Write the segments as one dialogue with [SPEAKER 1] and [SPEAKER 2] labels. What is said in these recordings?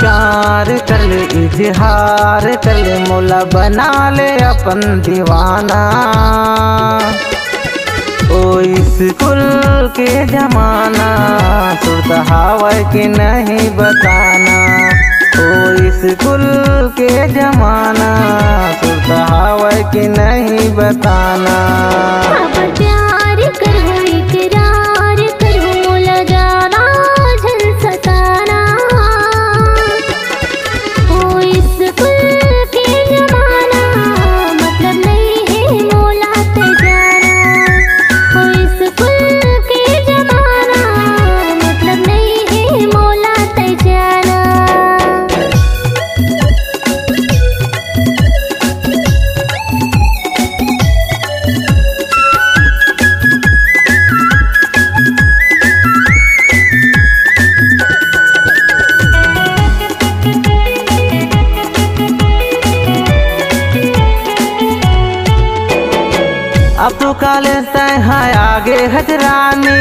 [SPEAKER 1] प्यार कर ले, इजहार कर ले, मोला बना ले अपन दीवाना। ओ स्कूल के जमाना, सुरत हवा के नहीं बताना। ओ स्कूल के जमाना, सुरत हवा के नहीं बताना।
[SPEAKER 2] अब तो
[SPEAKER 1] काले है आगे हजरानी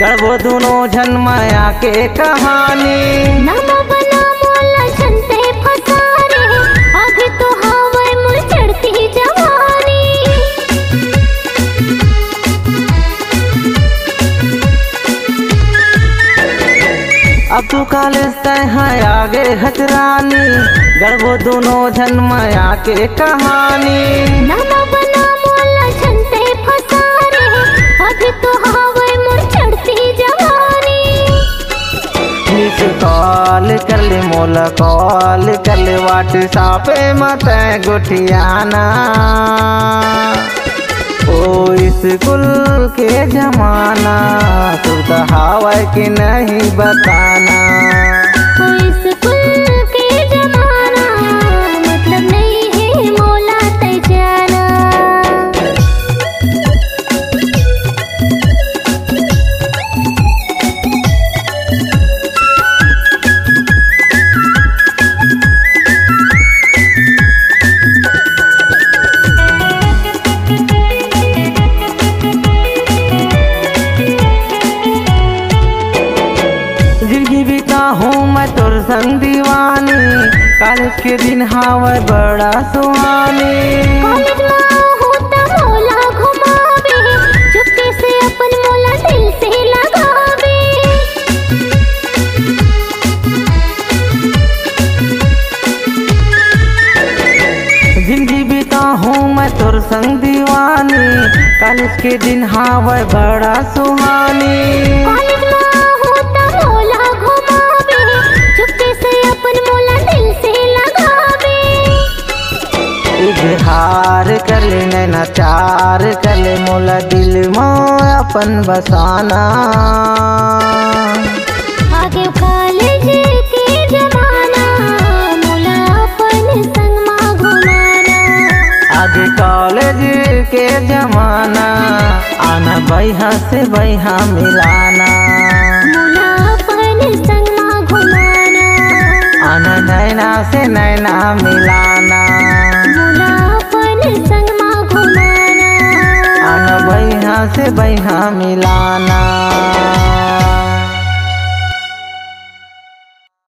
[SPEAKER 1] गड़बो दोनों झनमया के कहानी।
[SPEAKER 2] नम बना मोला छनते फसारे अभी तो चढ़ती जवानी।
[SPEAKER 1] अब तो काले है आगे हजरानी गड़बो दोनों झनमया के कहानी। मिस कॉल कर ले मोला कॉल, कर ले व्हाट्सएप मत गुठियाना। ओ स्कूल के जमाना सुरत हवा कि नहीं बताना। तोर संग दीवानी कल के दिन हवा बड़ा सुहानी। ज़िंदगी बीता हूँ मैं तोर संग दीवानी कल के दिन हवा बड़ा सुहानी। इजहार कर ले नैना चार कर ले मोला दिल में अपन बसाना।
[SPEAKER 2] आगे कॉलेज के जमाना मोला अपन संग में घुमाना।
[SPEAKER 1] आगे कॉलेज के जमाना आना बैहा से बैहा मिलाना।
[SPEAKER 2] मोला अपन संग में घुमाना।
[SPEAKER 1] आना नैना से नैना मिलाना।
[SPEAKER 2] संग माँ घुमाना
[SPEAKER 1] बैहा से बैहा मिलाना।